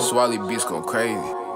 Swally beats go crazy.